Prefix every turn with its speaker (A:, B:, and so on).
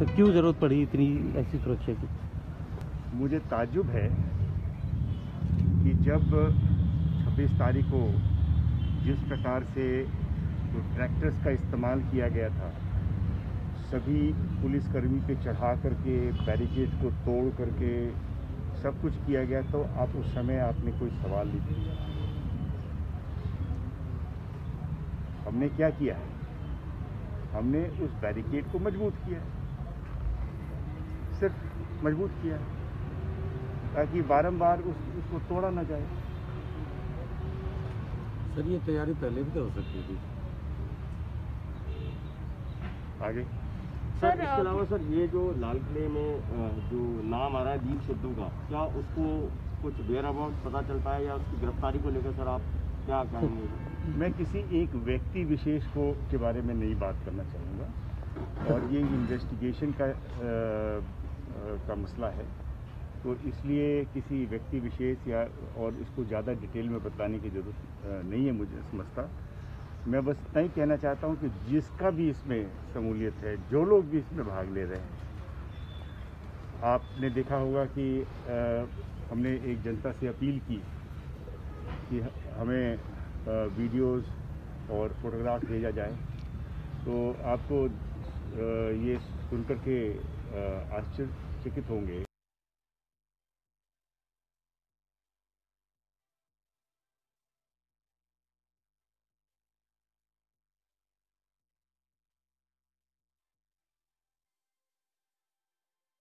A: तो क्यों ज़रूरत पड़ी इतनी ऐसी सुरक्षा की?
B: मुझे ताजुब है कि जब 26 तारीख को जिस प्रकार से जो ट्रैक्टर्स का इस्तेमाल किया गया था, सभी पुलिसकर्मी पे चढ़ा करके बैरिकेड को तोड़ करके सब कुछ किया गया तो आप उस समय आपने कोई सवाल नहीं किया। हमने क्या किया? है हमने उस बैरिकेड को मज़बूत किया। है सिर्फ़ मज़बूत किया है ताकि बारंबार उस उसको तोड़ा ना जाए।
A: सर ये तैयारी पहले भी तो हो सकती थी
B: आगे।
C: सर इसके अलावा सर ये जो लाल किले में जो नाम आ रहा है दीप सिद्धू का क्या उसको कुछ वेयर अबाउट पता चल पाया या उसकी गिरफ्तारी को लेकर सर आप क्या कहेंगे?
B: मैं किसी एक व्यक्ति विशेष को के बारे में नहीं बात करना चाहूँगा। और ये इन्वेस्टिगेशन का अ, का मसला है। तो इसलिए किसी व्यक्ति विशेष या और इसको ज़्यादा डिटेल में बताने की ज़रूरत नहीं है मुझे समझता। मैं बस इतना ही कहना चाहता हूँ कि जिसका भी इसमें शमूलियत है जो लोग भी इसमें भाग ले रहे हैं। आपने देखा होगा कि अ, हमने एक जनता से अपील की कि हमें वीडियोस और फोटोग्राफ भेजा जाए। तो आपको ये सुनकर के आश्चर्यचकित होंगे।